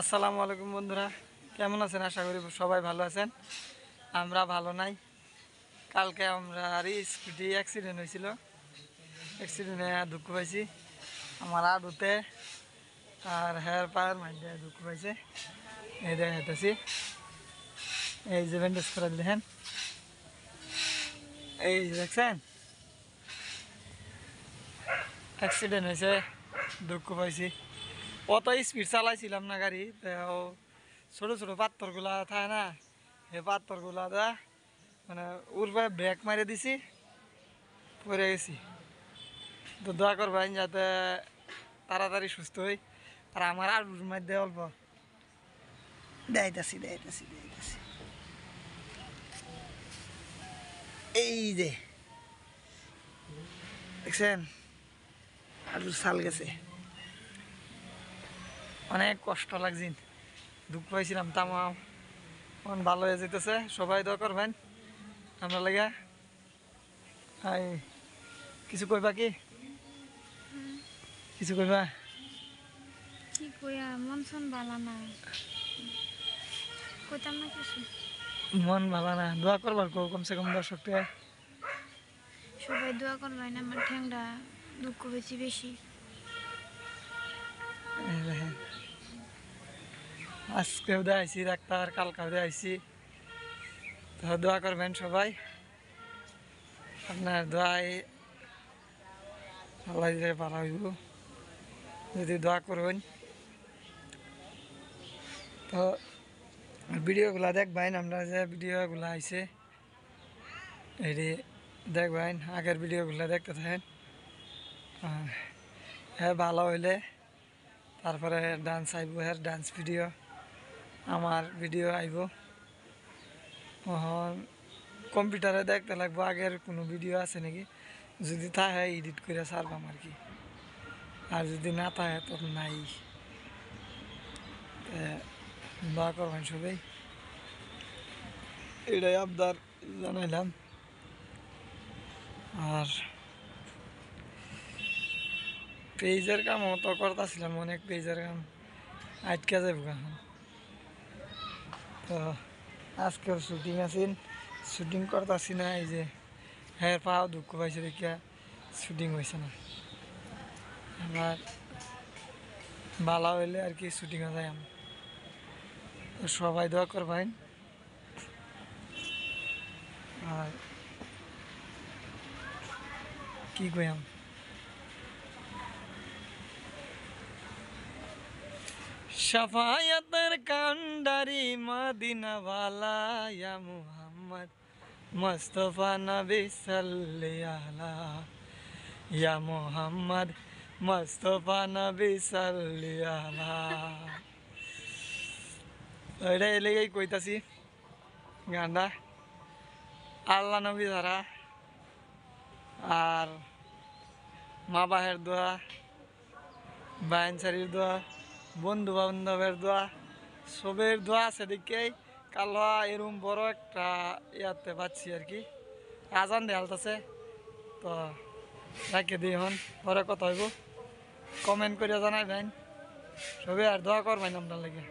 আসসালামু আলাইকুম বন্ধুরা। কেমন আছেন? আশা করি সবাই ভালো আছেন। আমরা ভালো নাই। কালকে আমরা আর স্কুটি অ্যাক্সিডেন্ট হয়েছিল। অ্যাক্সিডেন্টে দুঃখ পাইছি। আমার আর আড়ুতে আর হেয়ার পায়ের মাঝে দুঃখ পাইছে। এই দেখাইতেছি এই যে ব্যান্ডেজ করে দেখেন। এই যে দেখছেন? অ্যাক্সিডেন্ট হয়েছে, দুঃখ পাইছি। অত স্পিড চালাইছিলাম না গাড়ি তো ছোটো ছোটো পাথরগুলা থাকে না, সেই পাথরগুলা দা মানে উর্বারে ব্রেক মারে দিছি, পড়ে গেছি। তো দোয়া করবেন যাতে তাড়াতাড়ি সুস্থ হই, আর আমার আর মধ্যে অল্প। দেয়তাছি দেয়তাছি দেয়তাছি এই যে, দেখছেন? আলুর সাল গেছে। অনেক কষ্ট লাগছে। দুঃখ পাইছিলাম তামাম। এখন ভালো হয়ে যেতেছে। সবাই দোয়া করবেন। আমরা লাগা হাই কিছু কইবা কি? কিছু কইবা? কি কইয়া মন চন ভালো না। কইতাম না কিছু। মন ভালো না। দোয়া করবার কো কমসে কম দর্শকটা সবাই দোয়া করবেন আমার ঠ্যাংটা দুঃখ বেশি। বেশি এই দেখেন। আজকেও দেখাইছি ডাক্তার কালকেও আইসি তো দোয়া করবেন সবাই। আপনার দোয়াই আল্লাহ দিলে ভালো হইব। যদি দোয়া করবেন। তো ভিডিওগুলা দেখবেন, আমরা যে ভিডিওগুলো আইছে, এটি দেখবেন, আগের ভিডিওগুলো দেখতে থাকেন। হ্যাঁ ভালো হইলে, তারপরে ডান্স আইব হ্যাঁ ডান্স ভিডিও। আমার ভিডিও আইব। তখন কম্পিউটারে দেখতে লাগবো, আগের কোনো ভিডিও আছে নাকি? যদি থাকে এডিট করে ছাড়বাম আর কি। আর যদি না থাকে তো নাই। দোয়া করবেন সবাই। এটাই আবদার জানাইলাম। আর পেজের কামও তো করতেছিলাম, অনেক পেজের কাম। আটকে যাব এখন। তো আজকের শুটিং আছেন শুটিং করতেছি না, এই যে হ্যাঁ পাও দুঃখ পাইছে দেখিয়া শুটিং হয়েছে না। এবার বালা হইলে আর কি শুটিংয়ে যাই আমি সবাই দোয়া করবেন। আর কি কইয়াম? শফায়তের কান্ডারি ইয়া মুহাম্মদ, মুস্তফা নবী সাল্লি ইয়া মুহাম্মদ, মুস্তফা নবী সাল্লি আলা। এটা এলেই কইতাছি গানটা। আল্লাহ নবী ধারা আর মা বাহের দোয়া, বায়ন শাড়ির দোয়া বন্ধু বান্ধবের দোয়া, সবের দোয়া আছে দেখেই কালো এরম বড় একটা ইয়াতে পাচ্ছি আর কি। আজান দেয়ালতাছে তো রাখে দিই হন পরে কথা হইব। কমেন্ট করিয়া জানাই ভাইন সবে আর দোয়া করবেন আপনার লাগে।